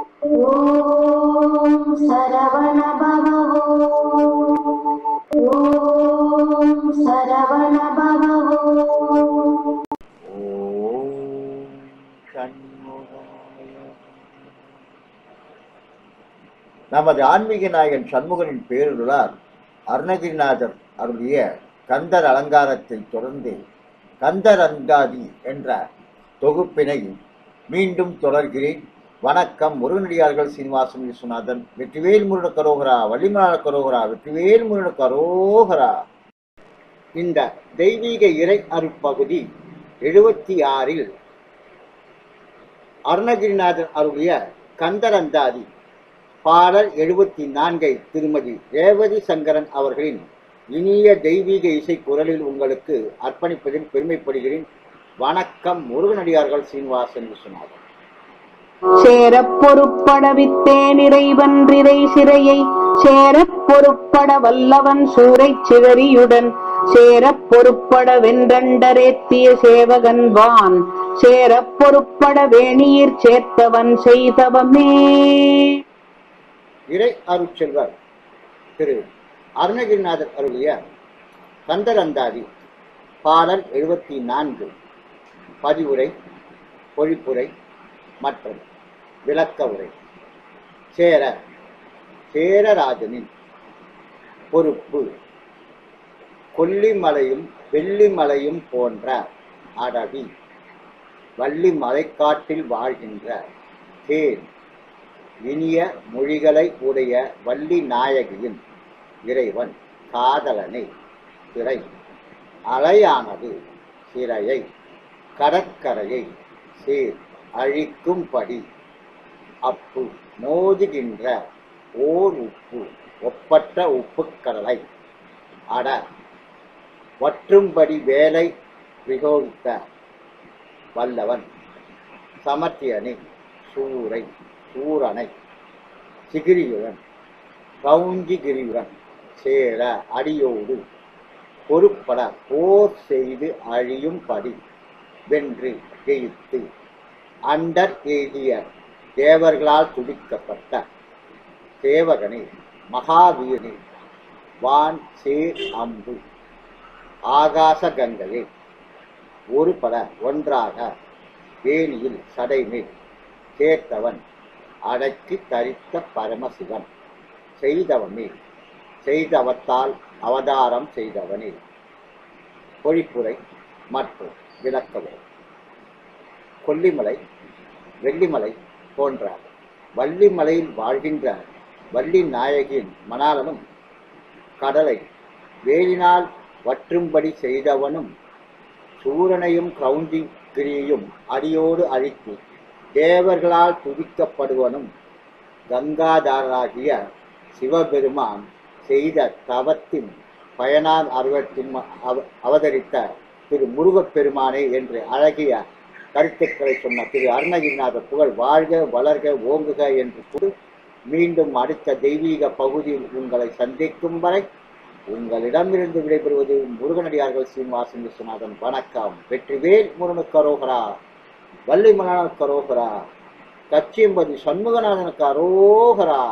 ஓம் சரவண பவோ ஓம் சரவண பவோ ஓம் நமது ஆன்மீக நாயகன் சண்முகனின் பேருளால் அருணகிரிநாதர் அருளிய கந்தர் அலங்காரத்தை தொடர்ந்து கந்தர் அங்காதி என்ற தொகுப்பினை மீண்டும் தொடர்கிறேன். வணக்கம் முருகனடியார்கள் சீனிவாசன் விஸ்வநாதன் வெற்றிவேல் முருட கரோகரா வள்ளிமலாள கரோகரா வெற்றிவேல் முருட கரோகரா. இந்த தெய்வீக இறை அருட்பகுதி எழுபத்தி ஆறில் அருணகிரிநாதர் அருளிய கந்தரந்தாதி பாடல் எழுபத்தி நான்கை திருமதி ரேவதி சங்கரன் அவர்களின் இனிய தெய்வீக இசை குரலில் உங்களுக்கு அர்ப்பணிப்பதில் பெருமைப்படுகிறேன். வணக்கம் முருகனடியார்கள் சீனிவாசன் விஸ்வநாதன். சேரப் பொறுப்படவித்தேன் இறைவன் இறை சிறையை சேரப் பொறுப்பட வல்லவன் சூரைச் சிதறியுடன் சேரப் பொறுப்பட வென்றண்டரேத்திய சேவகன் வான் சேரப் பொறுப்பட வேணியிற் சேர்த்தவன் செய்தவமே. இறை அருட்செல்வர் திரு அருணகிரிநாதர் அருளிய கந்தரந்தாதி பாடல் எழுபத்தி நான்கு பதிவுரை பொழிப்புரை மற்றும் விளக்க உரை. சேர சேரராஜனின் பொறுப்பு. கொல்லிமலையும் வெள்ளிமலையும் போன்ற அடவி வள்ளி மலைக்காட்டில் வாழ்கின்ற தேன் இனிய மொழிகளை உடைய வள்ளி நாயகியின் இறைவன் காதலனை திரை. அலையானது சிறையை கடற்கரையை சேர் அழிக்கும்படி அப்பு மோதுகின்ற ஓர் உப்பு ஒப்பற்ற உப்புக்கடலை அட வற்றும்படி வேலை விகோவித்த வல்லவன். சமர்த்தியனை சூரை சூரனை சிகிரியுடன் கவுஞ்சிகிரியுடன் சேர அடியோடு பொறுப்பட போர் செய்து அழியும்படி வென்று ஜெயித்து அண்டர் எய்திய தேவர்களால் துடிக்கப்பட்ட சேவகனை மகாவீரனை வான் சேர் அம்பு ஆகாச கங்கையை ஒரு பட ஒன்றாக வேணியில் சடைமேல் சேர்த்தவன் அடக்கி தரித்த பரமசிவன். செய்தவனே செய்தவத்தால் அவதாரம் செய்தவனே. பொழிப்புரை மற்றும் விளக்கவுரை கொல்லிமலை வெள்ளிமலை போன்ற வள்ளிமலையில் வாழ்கின்ற வள்ளி நாயகியின் மணாலனும் கடலை வேலினால் வற்றும்படி செய்தவனும் சூரனையும் கிரியும் அடியோடு அழித்து தேவர்களால் துதிக்கப்படுவனும் கங்காதாரராகிய சிவபெருமான் செய்த தவத்தின் பயனார் அருவத்தின் அவ- அவதரித்த திரு முருகப்பெருமானே என்று அழகிய கருத்துக்களை சொன்ன திரு அருணகிரிநாத புகழ் வாழ்க வளர்க ஓங்குக என்று கூறி மீண்டும் அடுத்த தெய்வீக பகுதியில் உங்களை சந்திக்கும் வரை உங்களிடமிருந்து விடைபெறுவது முருகனடியார்கள் சீனிவாசன் விஸ்வநாதன். வணக்கம். வெற்றிவேல் முருகனுக்கு அரோகரா. வள்ளிமலனுக்கு அரோகரா. கச்சியம்பதி சண்முகநாதனுக்கு அரோகரா.